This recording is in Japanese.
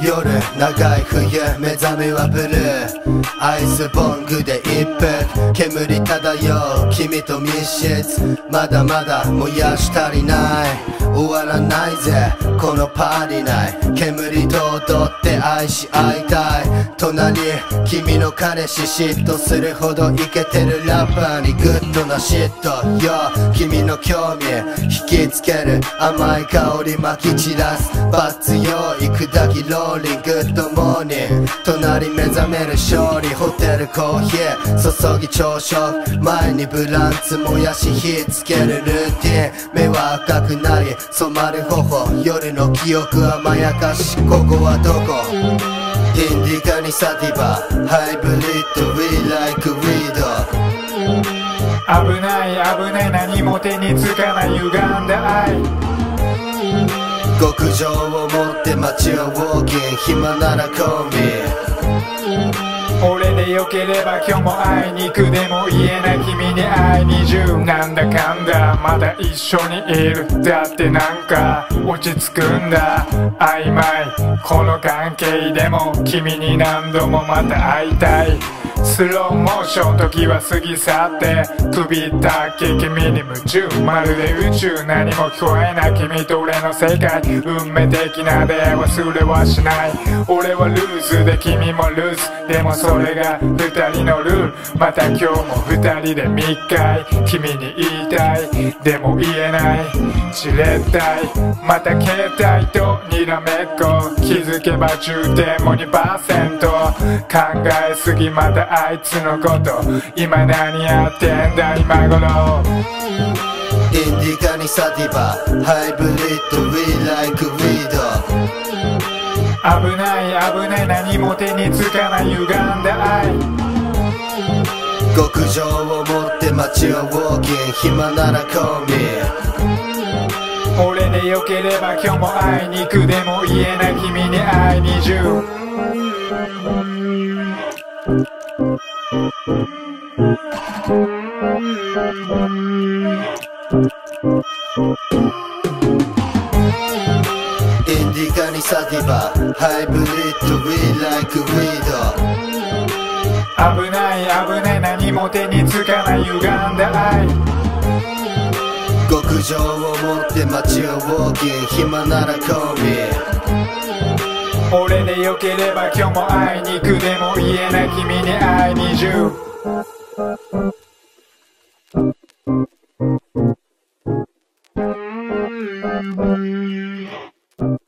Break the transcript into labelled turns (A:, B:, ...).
A: 夜長い冬目覚めはブルー。 ice bong で一服煙漂う君と密室。まだまだ燃やし足りない。終わらないぜ。このパーティー内。煙と踊って愛し合いたい。隣君の彼氏嫉妬するほどイケてるラッパーに good な shit。Yo 君の興味引きつける。甘い香りまき散らす。 buds 用意砕き rolling good morning。隣目覚める勝利ホテルコーヒー注ぎ朝食。前に blunts 燃やし火つけるルーティン。目は赤くなり染まる頬夜の記憶はまやかしここはどこ？インディカにサティバハイブリッド We like weed
B: 危ない危ない何も手につかない歪んだ愛。
A: 極上を持って街をウォーキン暇ならコンビ
B: 俺でよければ今日も会いに行くでも言えない君に会いに10なんだかんだ。まだ一緒にいる。だってなんか落ち着くんだ。曖昧。この関係でも君に何度もまた会いたい。スローモーション時は過ぎ去って首ったっけ君に夢中まるで宇宙何も聞こえない君と俺の世界運命的な出会い忘れはしない俺はルーズで君もルーズでもそれが二人のルールまた今日も二人で密会君に言いたいでも言えないじれったいまた携帯とにらめっこ気づけば充電も2%考えすぎまたあいつのこと今何やってんだ今頃。
A: インディカにサティバハイブリッド We like weed
B: 危ない危ない何も手につかない歪んだ愛。
A: 極上を持って街をウォーキン暇ならコンビ
B: 俺でよければ今日も会いに行く。でも言えない君に会いに10
A: インディカにサティバハイブリッド We like weed
B: 危ない危ない何も手につかない歪んだ愛
A: 極上を持って街をウォーキン暇ならコンビ
B: 俺でよければ今日も会いに行くでも言えない君に会いに10「